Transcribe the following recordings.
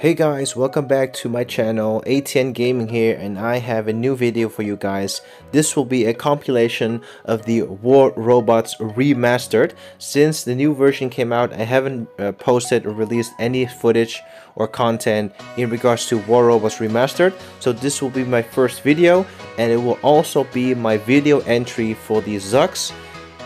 Hey guys, welcome back to my channel, ATN Gaming here, and I have a new video for you guys. This will be a compilation of the War Robots Remastered. Since the new version came out, I haven't uh, posted or released any footage or content in regards to War Robots Remastered. So this will be my first video, and it will also be my video entry for the Zoxxx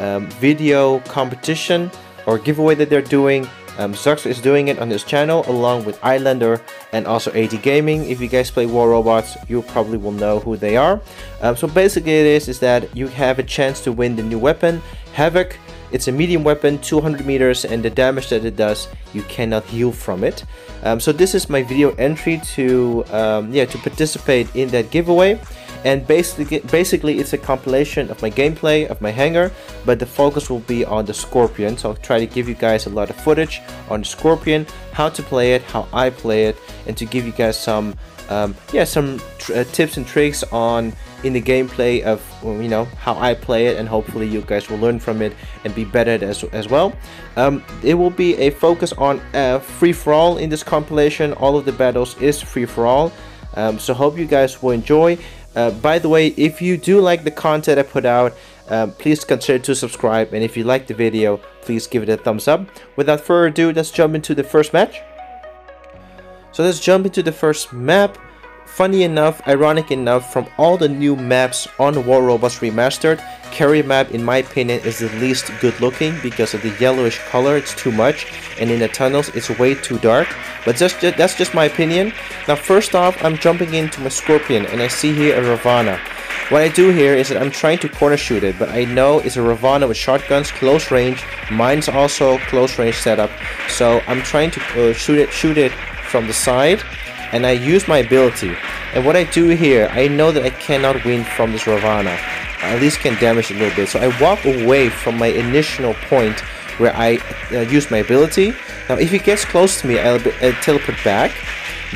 um, video competition or giveaway that they're doing um, Zoxxx is doing it on his channel along with Islander and also AD Gaming. If you guys play War Robots, you probably will know who they are. Um, so basically it is, is that you have a chance to win the new weapon, Havoc. It's a medium weapon, 200 meters, and the damage that it does, you cannot heal from it. Um, so this is my video entry to um, yeah to participate in that giveaway and basically basically it's a compilation of my gameplay of my hangar but the focus will be on the scorpion so i'll try to give you guys a lot of footage on the scorpion how to play it how i play it and to give you guys some um, yeah some uh, tips and tricks on in the gameplay of you know how I play it and hopefully you guys will learn from it and be better as, as well. Um, it will be a focus on uh, free-for-all in this compilation. All of the battles is free-for-all. Um, so hope you guys will enjoy. Uh, by the way, if you do like the content I put out, um, please consider to subscribe. And if you like the video, please give it a thumbs up. Without further ado, let's jump into the first match. So let's jump into the first map. Funny enough, ironic enough, from all the new maps on War Robots Remastered, Carrier map in my opinion is the least good looking because of the yellowish color, it's too much, and in the tunnels it's way too dark, but just, that's just my opinion. Now first off, I'm jumping into my Scorpion and I see here a Ravana. What I do here is that I'm trying to corner shoot it, but I know it's a Ravana with shotguns, close range, mine's also close range setup, so I'm trying to uh, shoot it, shoot it from the side, and I use my ability. And what I do here, I know that I cannot win from this Ravana. I at least can damage a little bit. So I walk away from my initial point where I uh, use my ability. Now if he gets close to me, I'll, I'll teleport back.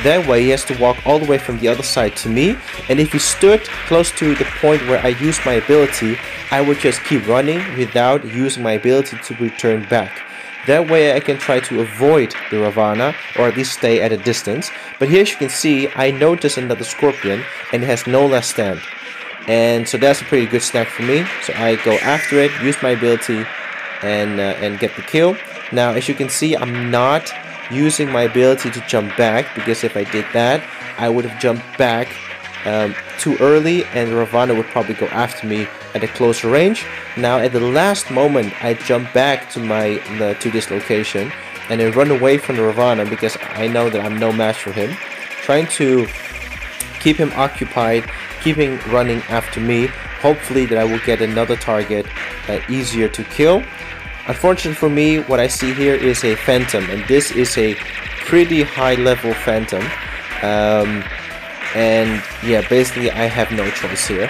That way he has to walk all the way from the other side to me. And if he stood close to the point where I use my ability, I would just keep running without using my ability to return back. That way I can try to avoid the Ravana or at least stay at a distance. But here as you can see, I notice another Scorpion and it has no less stand. And so that's a pretty good snack for me. So I go after it, use my ability and, uh, and get the kill. Now as you can see, I'm not using my ability to jump back because if I did that, I would have jumped back um, too early and Ravana would probably go after me at a closer range. Now at the last moment I jump back to my uh, to this location and then run away from the Ravana because I know that I'm no match for him. Trying to keep him occupied, keeping running after me. Hopefully that I will get another target uh, easier to kill. Unfortunately for me, what I see here is a Phantom and this is a pretty high level Phantom. Um, and yeah basically I have no choice here.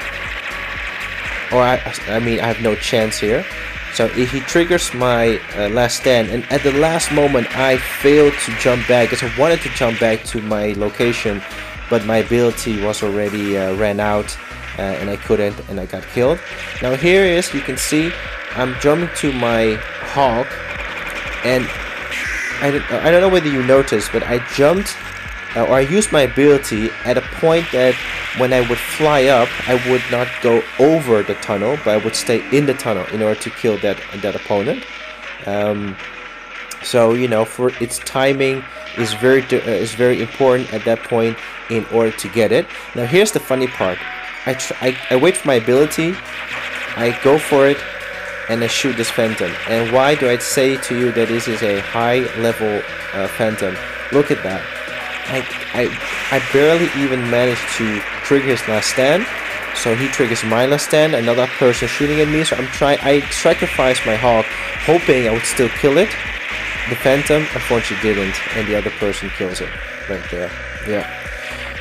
Or I, I mean I have no chance here. So he triggers my uh, last stand and at the last moment I failed to jump back because I wanted to jump back to my location but my ability was already uh, ran out uh, and I couldn't and I got killed. Now here is you can see I'm jumping to my Hawk and I don't, I don't know whether you noticed but I jumped uh, or I used my ability at a point that when I would fly up, I would not go over the tunnel, but I would stay in the tunnel in order to kill that that opponent. Um, so you know, for its timing is very uh, is very important at that point in order to get it. Now here's the funny part. I, I, I wait for my ability, I go for it, and I shoot this phantom. And why do I say to you that this is a high level uh, phantom? Look at that. I, I, I barely even managed to trigger his last stand. So he triggers my last stand, another person shooting at me, so I'm trying, I sacrificed my Hawk, hoping I would still kill it. The Phantom, unfortunately didn't, and the other person kills it, right there, yeah.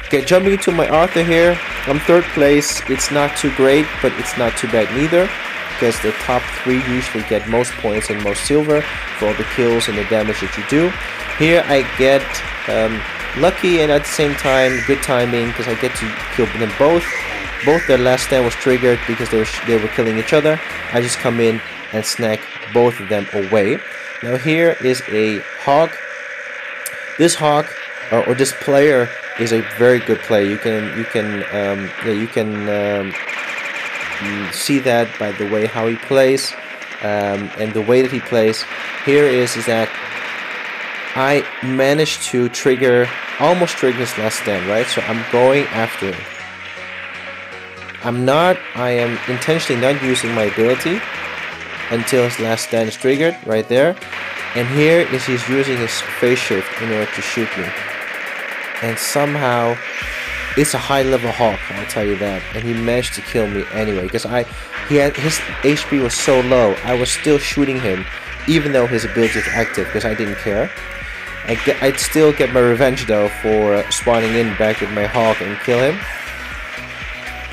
Okay, jumping into my Arthur here, I'm third place, it's not too great, but it's not too bad neither, because the top three usually get most points and most silver for all the kills and the damage that you do. Here I get um, lucky and at the same time good timing because I get to kill them both. Both their last stand was triggered because they were, they were killing each other. I just come in and snack both of them away. Now here is a hawk. This hawk or, or this player is a very good player. You can you can um, yeah you can um, see that by the way how he plays um, and the way that he plays. Here is is that I managed to trigger almost trigger his last stand right. So I'm going after him. I'm not. I am intentionally not using my ability until his last stand is triggered right there. And here is he's using his phase shift in order to shoot me and somehow it's a high level Hawk, I'll tell you that. And he managed to kill me anyway, because I he had his HP was so low, I was still shooting him, even though his ability was active, because I didn't care. I'd still get my revenge though for uh, spawning in back with my Hawk and kill him.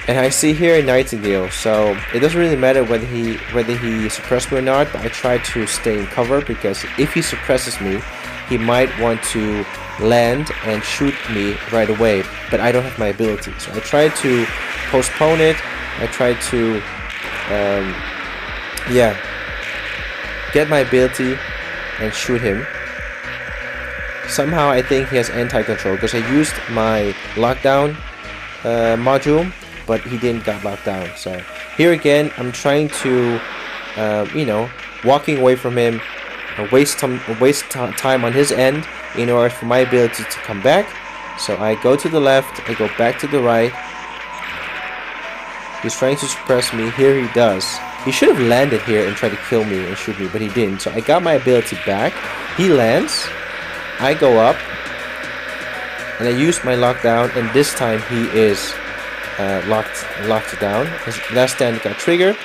And I see here a Nightingale, so it doesn't really matter whether he whether he suppressed me or not, but I try to stay in cover because if he suppresses me, he might want to land and shoot me right away, but I don't have my ability. So I try to postpone it. I try to, um, yeah, get my ability and shoot him. Somehow I think he has anti-control because I used my lockdown uh, module, but he didn't got locked down. So here again, I'm trying to, uh, you know, walking away from him, waste time, waste time on his end in order for my ability to come back. So I go to the left, I go back to the right. He's trying to suppress me. Here he does. He should have landed here and tried to kill me and shoot me, but he didn't. So I got my ability back. He lands. I go up. And I use my lockdown, and this time he is uh, locked locked down. His last stand got triggered.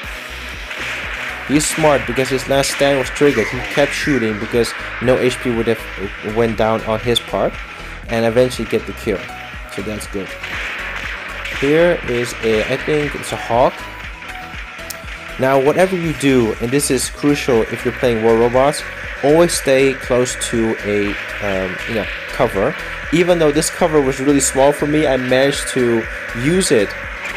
He's smart because his last stand was triggered. He kept shooting because no HP would have went down on his part and eventually get the kill. So that's good. Here is a, I think it's a hawk. Now whatever you do, and this is crucial if you're playing War Robots, always stay close to a um, you know cover. Even though this cover was really small for me, I managed to use it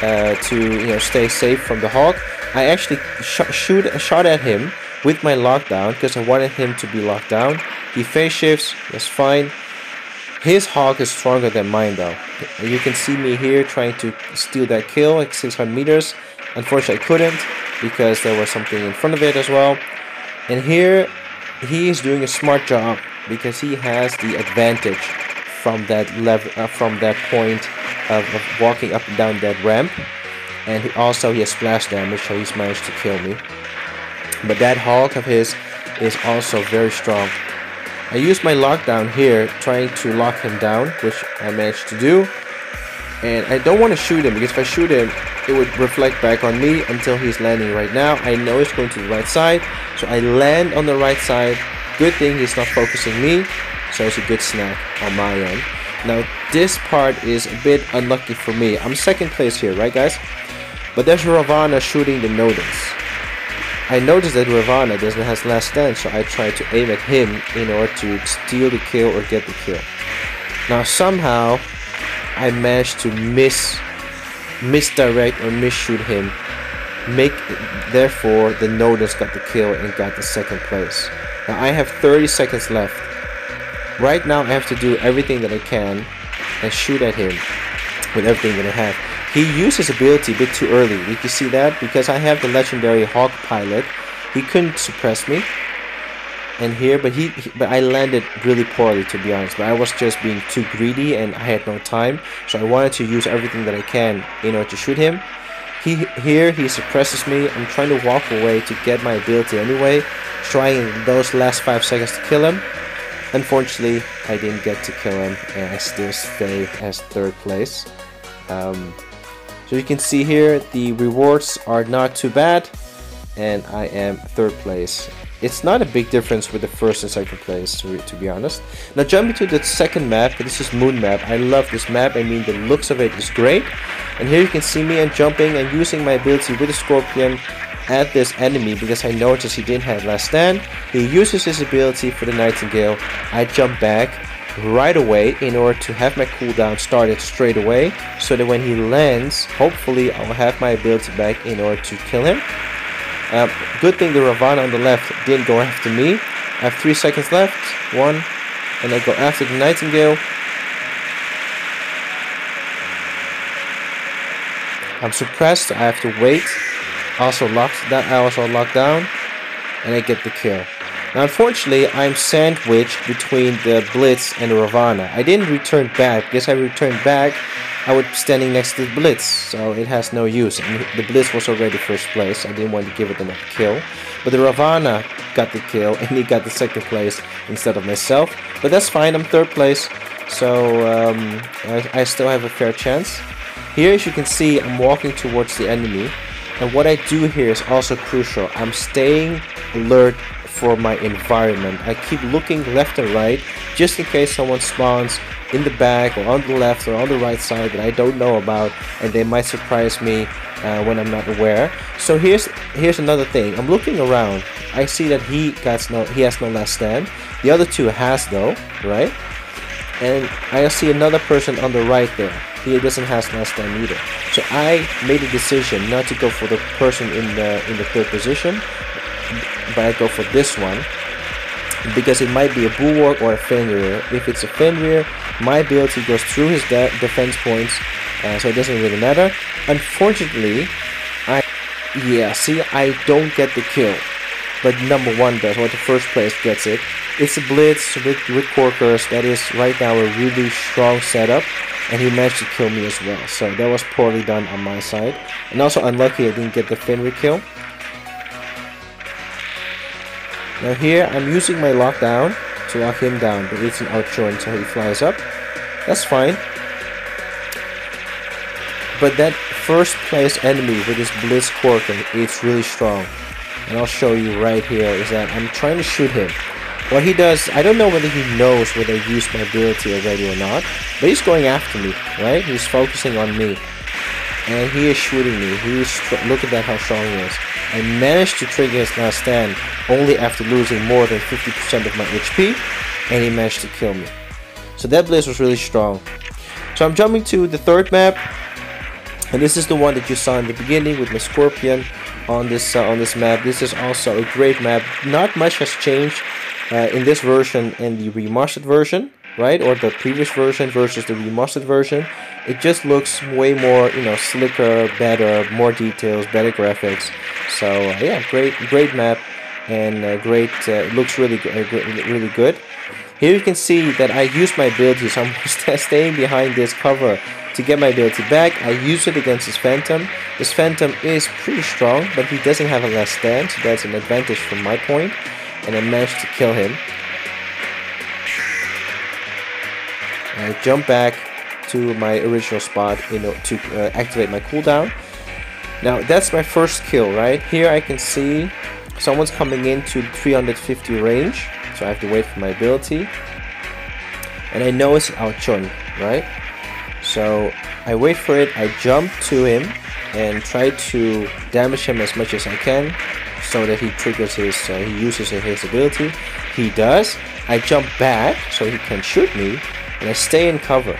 uh, to you know stay safe from the hawk. I actually sh shoot a shot at him with my lockdown because I wanted him to be locked down. He phase shifts, that's fine. His hawk is stronger than mine though. You can see me here trying to steal that kill at 600 meters. Unfortunately I couldn't because there was something in front of it as well. And here he is doing a smart job because he has the advantage from that level uh, from that point of, of walking up and down that ramp. And he also he has splash damage so he's managed to kill me. But that Hulk of his is also very strong. I used my lockdown here trying to lock him down which I managed to do. And I don't want to shoot him because if I shoot him it would reflect back on me until he's landing right now. I know he's going to the right side so I land on the right side. Good thing he's not focusing me so it's a good snack on my end. Now this part is a bit unlucky for me. I'm second place here right guys? But there's Ravana shooting the Nodens. I noticed that Ravana doesn't have last stand, so I tried to aim at him in order to steal the kill or get the kill. Now somehow I managed to miss misdirect or misshoot him. Make therefore the Nodens got the kill and got the second place. Now I have 30 seconds left. Right now I have to do everything that I can and shoot at him with everything that I have. He used his ability a bit too early. Did You can see that because I have the legendary Hawk pilot. He couldn't suppress me. And here, but he, but I landed really poorly to be honest. But I was just being too greedy and I had no time. So I wanted to use everything that I can in order to shoot him. He here he suppresses me. I'm trying to walk away to get my ability anyway. Trying those last five seconds to kill him. Unfortunately, I didn't get to kill him, and I still stay as third place. Um, so you can see here the rewards are not too bad and I am third place. It's not a big difference with the first and second place to, to be honest. Now jumping to the second map, this is Moon Map. I love this map, I mean the looks of it is great. And here you can see me and jumping and using my ability with the Scorpion at this enemy because I noticed he didn't have last stand. He uses his ability for the Nightingale. I jump back right away in order to have my cooldown started straight away so that when he lands hopefully I'll have my ability back in order to kill him uh, good thing the Ravana on the left didn't go after me. I have three seconds left. One. And I go after the Nightingale. I'm suppressed. I have to wait. Also locked that I also locked down. And I get the kill. Now unfortunately I'm sandwiched between the Blitz and the Ravana. I didn't return back Guess I returned back I was standing next to the Blitz, so it has no use. And the Blitz was already first place. I didn't want to give it another kill. But the Ravana got the kill, and he got the second place instead of myself. But that's fine, I'm third place, so um, I, I still have a fair chance. Here, as you can see, I'm walking towards the enemy. And what I do here is also crucial. I'm staying alert for my environment. I keep looking left and right just in case someone spawns in the back or on the left or on the right side that I don't know about and they might surprise me uh, when I'm not aware. So here's here's another thing. I'm looking around. I see that he got no he has no last stand. The other two has though, right? And I see another person on the right there. He doesn't have last stand either. So I made a decision not to go for the person in the in the third position, but I go for this one because it might be a bulwark or a Fenrir. If it's a Fenrir, my ability goes through his de defense points, uh, so it doesn't really matter. Unfortunately, I yeah, see, I don't get the kill, but number one does, or the first place gets it. It's a blitz with with Corkers. That is right now a really strong setup, and he managed to kill me as well. So that was poorly done on my side, and also unlucky I didn't get the Fenrir kill. Now here, I'm using my lockdown to lock him down, but it's an outro until he flies up. That's fine. But that first place enemy with his Blitz Corker, it's really strong. And I'll show you right here, is that I'm trying to shoot him. What he does, I don't know whether he knows whether I used my ability already or not, but he's going after me, right? He's focusing on me. And he is shooting me. He's look at that how strong he is. I managed to trigger his last stand only after losing more than 50% of my HP, and he managed to kill me. So that blaze was really strong. So I'm jumping to the third map, and this is the one that you saw in the beginning with my Scorpion on this uh, on this map. This is also a great map. Not much has changed uh, in this version and the remastered version, right? Or the previous version versus the remastered version. It just looks way more, you know, slicker, better, more details, better graphics. So uh, yeah, great, great map, and uh, great. Uh, it looks really, uh, really good. Here you can see that I use my ability, so I'm staying behind this cover to get my ability back. I use it against this Phantom. This Phantom is pretty strong, but he doesn't have a last stand, so that's an advantage from my point. And I managed to kill him. I jump back to my original spot you know, to uh, activate my cooldown. Now that's my first kill, right? Here I can see someone's coming into 350 range, so I have to wait for my ability. And I know it's Ao Jun, right? So I wait for it, I jump to him and try to damage him as much as I can so that he triggers his, uh, he uses his ability. He does. I jump back so he can shoot me and I stay in cover.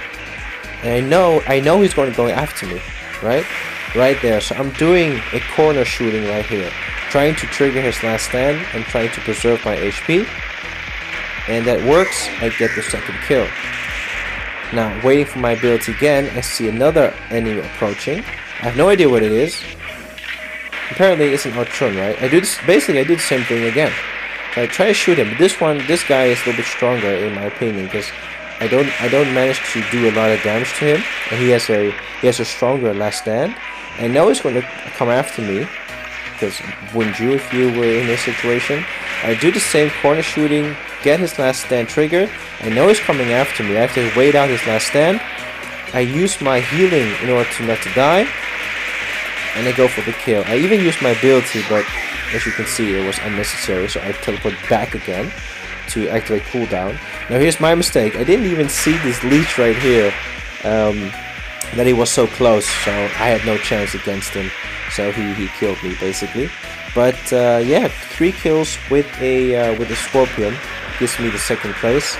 And I know, I know he's going to go after me, right? right there. So I'm doing a corner shooting right here, trying to trigger his last stand and trying to preserve my HP. And that works, I get the second kill. Now, waiting for my ability again, I see another enemy approaching. I have no idea what it is. Apparently it's an Ao Jun, right? I do this, basically I do the same thing again. I try to shoot him, but this one, this guy is a little bit stronger in my opinion, because I don't, I don't manage to do a lot of damage to him, and he has a, he has a stronger last stand. and now he's going to come after me, because wouldn't you if you were in this situation? I do the same corner shooting, get his last stand triggered. I know he's coming after me. I have to wait out his last stand. I use my healing in order to not to die. And I go for the kill. I even used my ability, but as you can see, it was unnecessary. So I teleport back again to activate cooldown. Now here's my mistake. I didn't even see this leech right here. Um, that he was so close, so I had no chance against him. So he, he killed me basically. But uh, yeah, three kills with a uh, with a scorpion gives me the second place.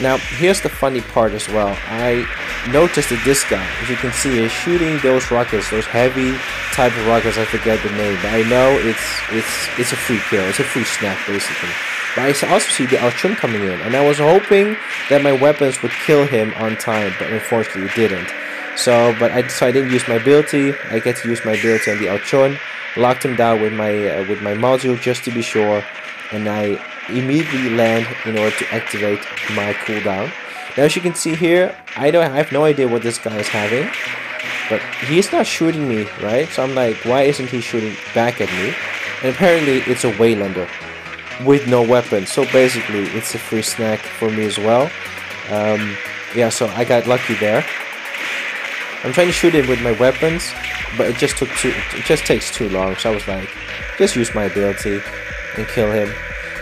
Now here's the funny part as well. I noticed that this guy, as you can see, is shooting those rockets, those heavy type of rockets. I forget the name, but I know it's it's it's a free kill. It's a free snap basically. But I also see the Ao Jun coming in, and I was hoping that my weapons would kill him on time, but unfortunately it didn't. So, but I so I didn't use my ability. I get to use my ability on the Ao Jun, locked him down with my uh, with my module just to be sure, and I immediately land in order to activate my cooldown. Now, as you can see here, I don't I have no idea what this guy is having, but he's not shooting me, right? So I'm like, why isn't he shooting back at me? And apparently, it's a Waylander with no weapon. So basically, it's a free snack for me as well. Um, yeah, so I got lucky there. I'm trying to shoot him with my weapons, but it just took too. It just takes too long. So I was like, just use my ability and kill him.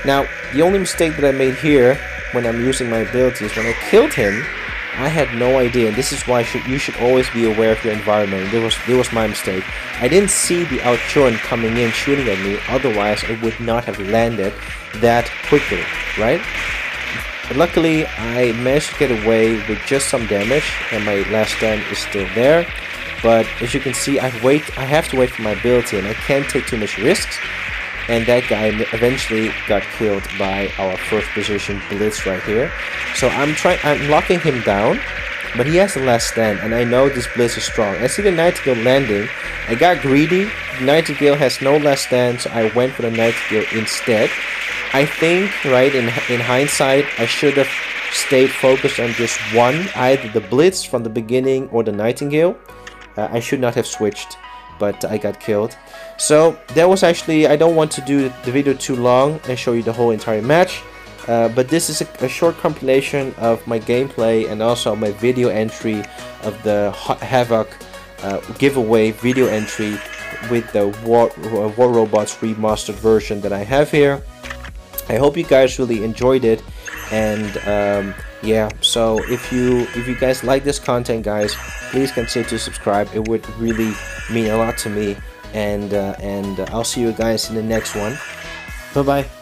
Now, the only mistake that I made here when I'm using my ability is when I killed him. I had no idea, and this is why should, you should always be aware of your environment. This was this was my mistake. I didn't see the Ao Jun coming in shooting at me. Otherwise, it would not have landed that quickly, right? But luckily, I managed to get away with just some damage, and my last stand is still there. But as you can see, I wait. I have to wait for my ability, and I can't take too much risks. And that guy eventually got killed by our first position Blitz right here. So I'm trying. I'm locking him down, but he has the last stand, and I know this Blitz is strong. I see the Nightingale landing. I got greedy. Nightingale has no last stand, so I went for the Nightingale instead. I think, right, in, in hindsight, I should have stayed focused on just one, either the Blitz from the beginning or the Nightingale. Uh, I should not have switched, but I got killed. So that was actually, I don't want to do the video too long and show you the whole entire match. Uh, but this is a, a, short compilation of my gameplay and also my video entry of the Havoc uh, giveaway video entry with the War, War Robots remastered version that I have here. I hope you guys really enjoyed it and um, yeah so if you if you guys like this content guys please consider to subscribe it would really mean a lot to me and uh, and I'll see you guys in the next one. Bye bye